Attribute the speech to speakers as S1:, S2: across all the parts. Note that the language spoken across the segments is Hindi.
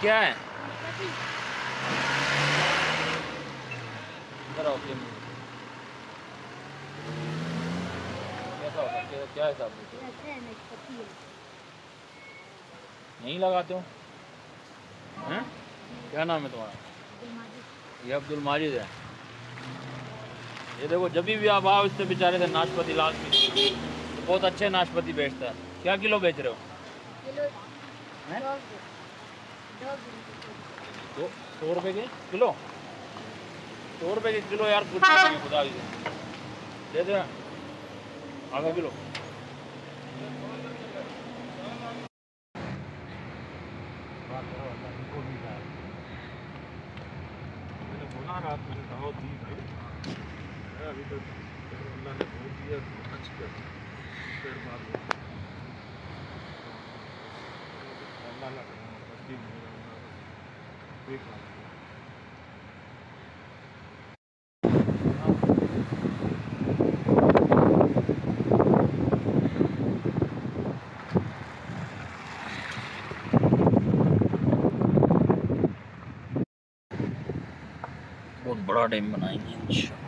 S1: क्या है? है? क्या हिसाब नहीं लगाते हो? हैं? क्या नाम है तुम्हारा? ये अब्दुल माजिद है। ये देखो जब भी आप आओ इससे बेचारे थे नाशपाती लाजमी तो बहुत अच्छे नाशपाती बेचता है। क्या किलो बेच रहे हो? हैं? दो सौ रुपए के किलो? सौ रुपए के किलो यार, कुछ खुदा दे दे आधा किलो
S2: रात मैंने दावत दी भाई अभी तक अल्लाह ने बोल दिया आज कर फिर बाद में अल्लाह लग रहा है बस्ती में रहूँगा बस देख रहा हूँ
S1: बहुत बड़ा डैम बनाएँगे इंशाल्लाह।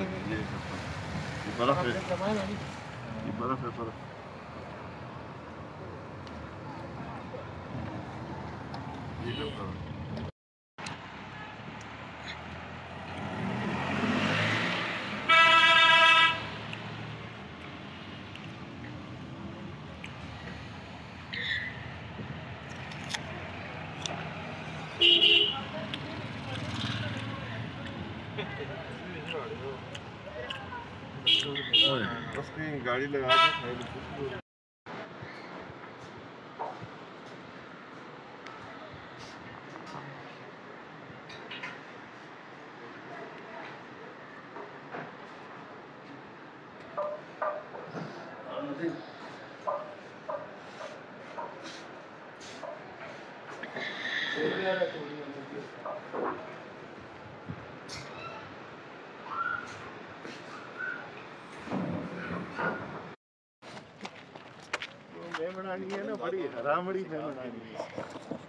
S2: में
S3: ये बर्फ़ है ये बर्फ़ है बर्फ़ ये जो बर्फ़ बस कहीं गाड़ी लगा के साइड पे है ना बड़ी हरामड़ी है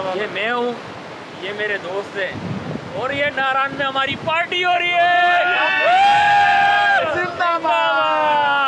S1: ये मैं हूँ ये मेरे दोस्त हैं। और ये नारायण में हमारी पार्टी हो रही है। जिंदाबाद।